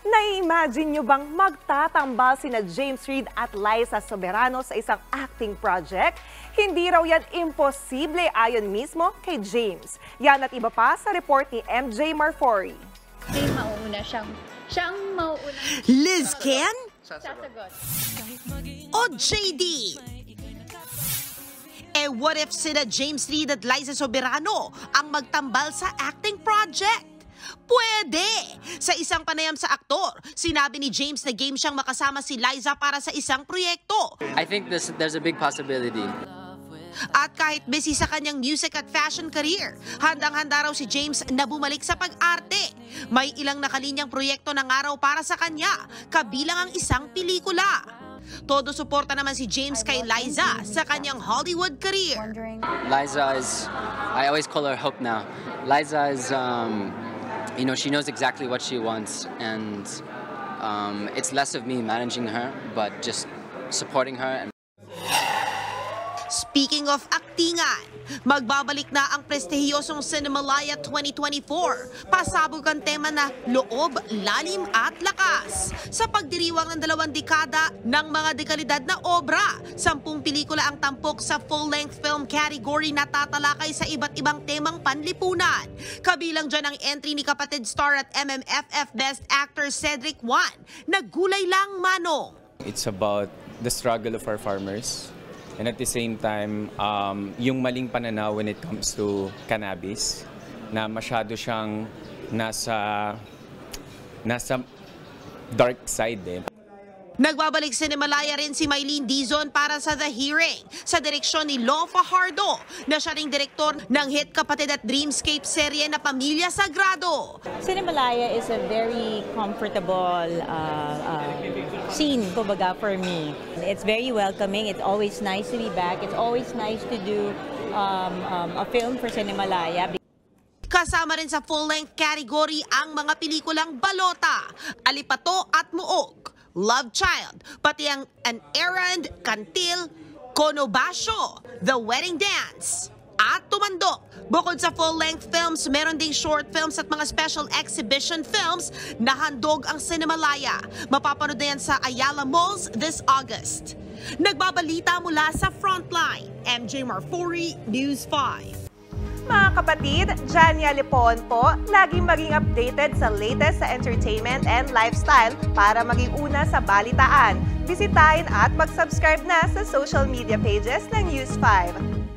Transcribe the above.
Nai-imagine nyo bang magtatambal sina James Reid at Liza Soberano sa isang acting project? Hindi raw yan imposible ayon mismo kay James. Yan at iba pa sa report ni MJ Marfori. May mauuna siyang, siyang mauuna Liz Ken sasagot. o JD? Eh what if sina James Reid at Liza Soberano ang magtambal sa acting project? Pwede! Sa isang panayam sa aktor, sinabi ni James na game siyang makasama si Liza para sa isang proyekto. I think this, there's a big possibility. At kahit busy sa kanyang music at fashion career, handang-handa raw si James na bumalik sa pag-arte. May ilang nakalinyang proyekto ng araw para sa kanya, kabilang ang isang pelikula. Todo suporta naman si James kay Liza sa kanyang Hollywood career. Liza is, I always call her Hope now. Liza is, um, you know, she knows exactly what she wants, and um, it's less of me managing her, but just supporting her and Speaking of aktingan, magbabalik na ang prestihiyosong Cinemalaya 2024. Pasabog ang tema na loob, lalim at lakas. Sa pagdiriwang ng dalawang dekada ng mga dekalidad na obra, sampung pelikula ang tampok sa full-length film category na tatalakay sa iba't ibang temang panlipunan. Kabilang dyan ang entry ni kapatid star at MMFF Best Actor Cedric Juan. Naggulay lang manong. It's about the struggle of our farmers and at the same time, um, yung maling pananaw when it comes to cannabis na masyado siyang nasa nasa dark side eh. Nagbabalik sa Himalaya rin si Maylene Dizon para sa The Hearing sa direksyon ni Lo Fajardo na siya ring direktor ng hit kapatid at Dreamscape serye na Pamilya Sagrado. Cinemalaya is a very comfortable uh, scene, kumbaga, for me. It's very welcoming. It's always nice to be back. It's always nice to do um, um, a film for Cinemalaya. Kasama rin sa full-length category ang mga pelikulang Balota, Alipato at Muog, Love Child, pati ang An Errand, Kantil, Konobasyo, The Wedding Dance. Bukod sa full-length films, meron ding short films at mga special exhibition films na handog ang Cinemalaya. Mapapanood na yan sa Ayala Malls this August. Nagbabalita mula sa Frontline, MJ Marfori, News 5. Mga kapatid, Jania Lipon po, laging maging updated sa latest sa entertainment and lifestyle para maging una sa balitaan. Bisitahin at mag-subscribe na sa social media pages ng News 5.